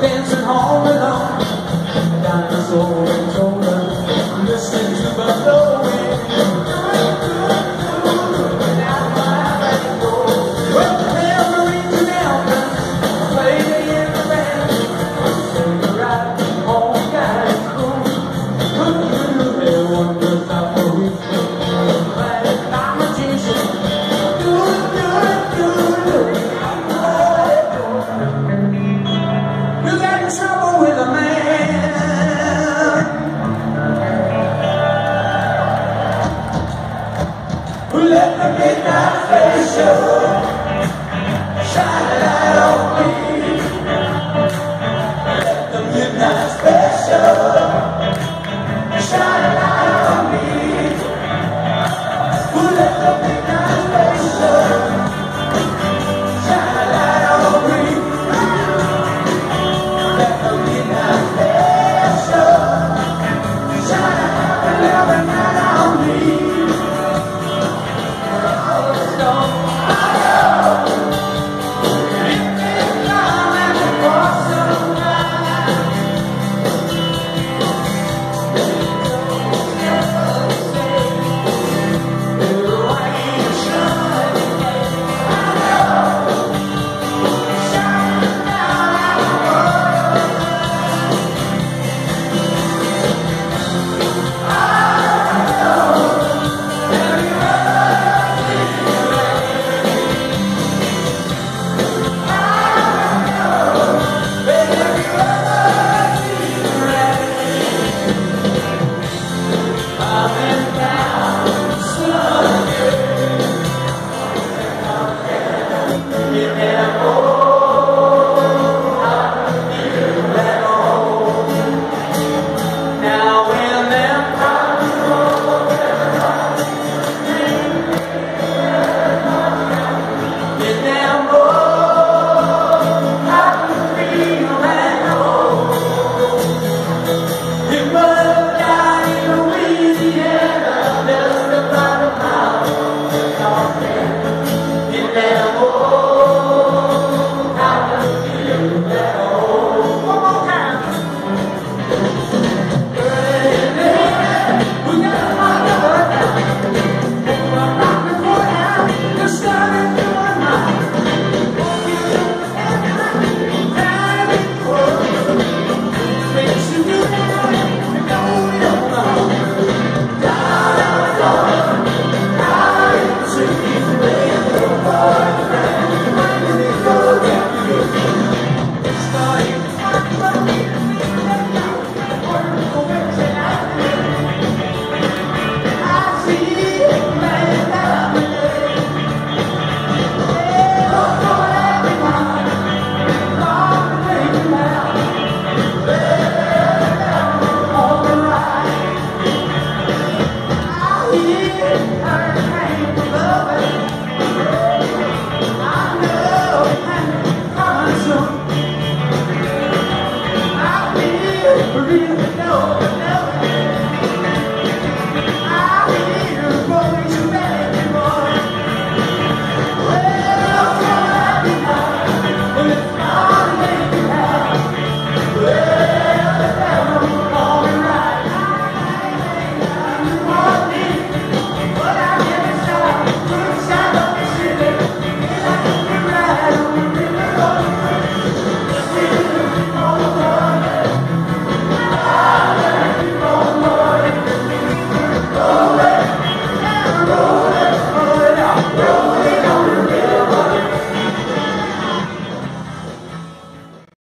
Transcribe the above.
dancing all alone. Dinosaur and Shama.